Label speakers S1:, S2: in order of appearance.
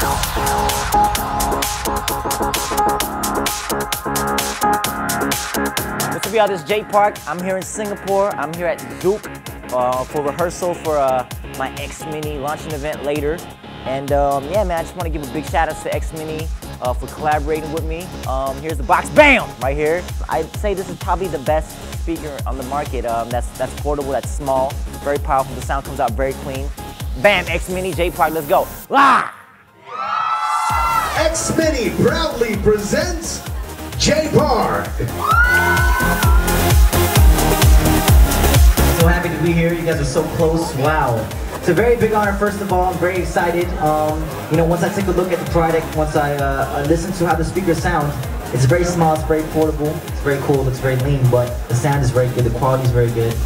S1: What's up y'all, this is Jay Park. I'm here in Singapore. I'm here at Zouk uh, for rehearsal for uh, my X Mini launching event later. And um, yeah, man, I just want to give a big shout out to X Mini uh, for collaborating with me. Um, here's the box, bam, right here. I'd say this is probably the best speaker on the market um, that's, that's portable, that's small, very powerful. The sound comes out very clean. Bam, X Mini, Jay Park, let's go. Ah!
S2: X Mini proudly presents Jay Park.
S3: So happy to be here. You guys are so close. Wow. It's a very big honor, first of all. I'm very excited. Um, you know, once I take a look at the product, once I, uh, I listen to how the speakers sound, it's very small, it's very portable, it's very cool, it's very lean, but the sound is very good, the quality is very good.